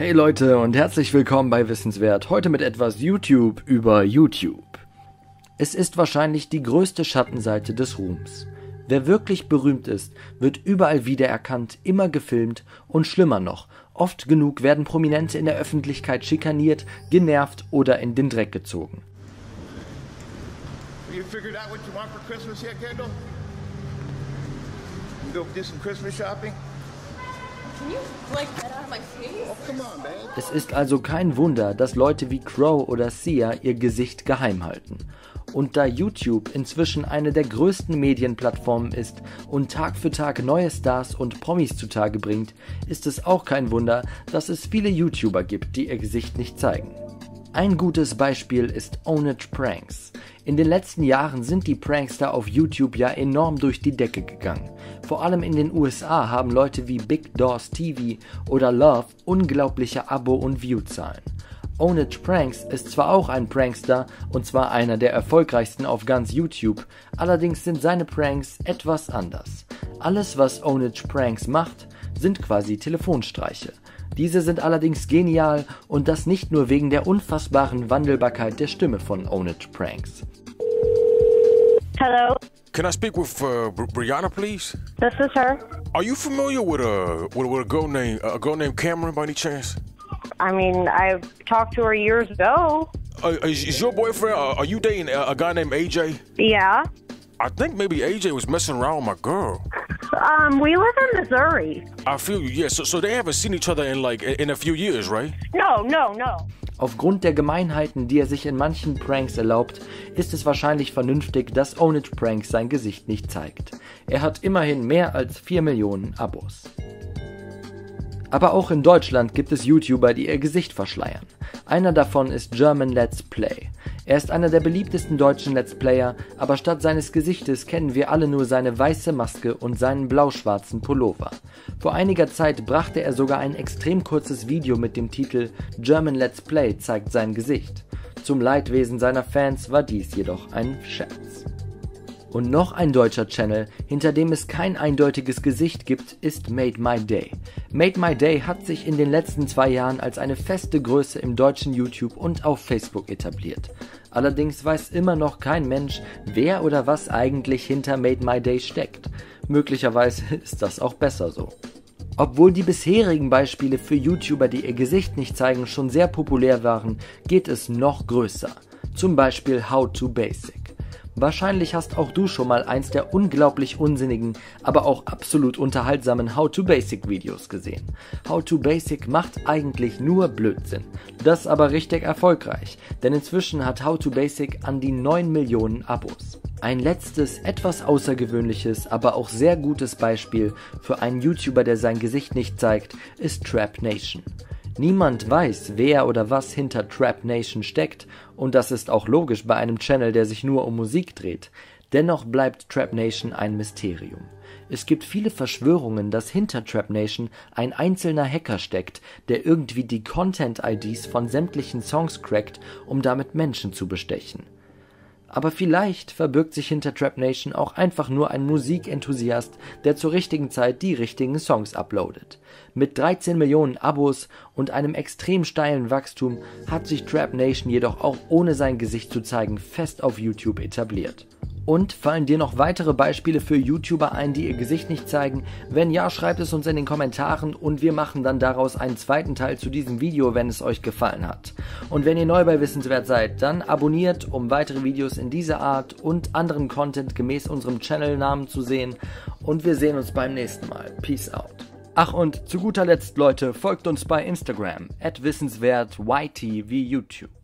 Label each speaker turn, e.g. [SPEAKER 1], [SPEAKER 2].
[SPEAKER 1] Hey Leute und herzlich willkommen bei Wissenswert. Heute mit etwas YouTube über YouTube. Es ist wahrscheinlich die größte Schattenseite des Ruhms. Wer wirklich berühmt ist, wird überall wiedererkannt, immer gefilmt und schlimmer noch, oft genug werden Prominente in der Öffentlichkeit schikaniert, genervt oder in den Dreck gezogen.
[SPEAKER 2] You figured out what you want for Christmas yet, Kendall? You go do some Christmas shopping?
[SPEAKER 1] Es ist also kein Wunder, dass Leute wie Crow oder Sia ihr Gesicht geheim halten. Und da YouTube inzwischen eine der größten Medienplattformen ist und Tag für Tag neue Stars und Promis zutage bringt, ist es auch kein Wunder, dass es viele YouTuber gibt, die ihr Gesicht nicht zeigen. Ein gutes Beispiel ist Ownage Pranks. In den letzten Jahren sind die Prankster auf YouTube ja enorm durch die Decke gegangen. Vor allem in den USA haben Leute wie Big Doors TV oder Love unglaubliche Abo- und Viewzahlen. Ownage Pranks ist zwar auch ein Prankster und zwar einer der erfolgreichsten auf ganz YouTube, allerdings sind seine Pranks etwas anders. Alles, was Ownage Pranks macht, sind quasi Telefonstreiche. Diese sind allerdings genial und das nicht nur wegen der unfassbaren Wandelbarkeit der Stimme von Ownage Pranks.
[SPEAKER 3] Hello,
[SPEAKER 4] Can I speak with uh, Bri- Brianna, please?
[SPEAKER 3] this is her.
[SPEAKER 4] Are you familiar with a with, with a girl named a girl named Cameron by any chance?
[SPEAKER 3] I mean, I talked to her years ago.
[SPEAKER 4] Uh, is, is your boyfriend? Uh, are you dating a, a guy named AJ?
[SPEAKER 3] Yeah.
[SPEAKER 4] I think maybe AJ was messing around with my girl.
[SPEAKER 3] Um, we live in Missouri.
[SPEAKER 4] I feel you. Yeah. So, so they haven't seen each other in like in a few years, right?
[SPEAKER 3] No, no, no.
[SPEAKER 1] Aufgrund der Gemeinheiten, die er sich in manchen Pranks erlaubt, ist es wahrscheinlich vernünftig, dass Ownage Pranks sein Gesicht nicht zeigt. Er hat immerhin mehr als 4 Millionen Abos. Aber auch in Deutschland gibt es YouTuber, die ihr Gesicht verschleiern. Einer davon ist German Let's Play. Er ist einer der beliebtesten deutschen Let's Player, aber statt seines Gesichtes kennen wir alle nur seine weiße Maske und seinen blau-schwarzen Pullover. Vor einiger Zeit brachte er sogar ein extrem kurzes Video mit dem Titel German Let's Play zeigt sein Gesicht. Zum Leidwesen seiner Fans war dies jedoch ein Scherz. Und noch ein deutscher Channel, hinter dem es kein eindeutiges Gesicht gibt, ist Made My Day. Made My Day hat sich in den letzten zwei Jahren als eine feste Größe im deutschen YouTube und auf Facebook etabliert. Allerdings weiß immer noch kein Mensch, wer oder was eigentlich hinter Made My Day steckt. Möglicherweise ist das auch besser so. Obwohl die bisherigen Beispiele für YouTuber, die ihr Gesicht nicht zeigen, schon sehr populär waren, geht es noch größer. Zum Beispiel How to Basic. Wahrscheinlich hast auch du schon mal eins der unglaublich unsinnigen, aber auch absolut unterhaltsamen How to Basic Videos gesehen. How to Basic macht eigentlich nur Blödsinn. Das aber richtig erfolgreich, denn inzwischen hat How to Basic an die 9 Millionen Abos. Ein letztes, etwas außergewöhnliches, aber auch sehr gutes Beispiel für einen YouTuber, der sein Gesicht nicht zeigt, ist Trap Nation. Niemand weiß, wer oder was hinter Trap Nation steckt, und das ist auch logisch bei einem Channel, der sich nur um Musik dreht. Dennoch bleibt Trap Nation ein Mysterium. Es gibt viele Verschwörungen, dass hinter Trap Nation ein einzelner Hacker steckt, der irgendwie die Content-IDs von sämtlichen Songs crackt, um damit Menschen zu bestechen. Aber vielleicht verbirgt sich hinter Trap Nation auch einfach nur ein Musikenthusiast, der zur richtigen Zeit die richtigen Songs uploadet. Mit 13 Millionen Abos und einem extrem steilen Wachstum hat sich Trap Nation jedoch auch ohne sein Gesicht zu zeigen fest auf YouTube etabliert. Und fallen dir noch weitere Beispiele für YouTuber ein, die ihr Gesicht nicht zeigen? Wenn ja, schreibt es uns in den Kommentaren und wir machen dann daraus einen zweiten Teil zu diesem Video, wenn es euch gefallen hat. Und wenn ihr neu bei Wissenswert seid, dann abonniert, um weitere Videos in dieser Art und anderen Content gemäß unserem Channelnamen zu sehen. Und wir sehen uns beim nächsten Mal. Peace out. Ach und zu guter Letzt, Leute, folgt uns bei Instagram, at wissenswert YT wie YouTube.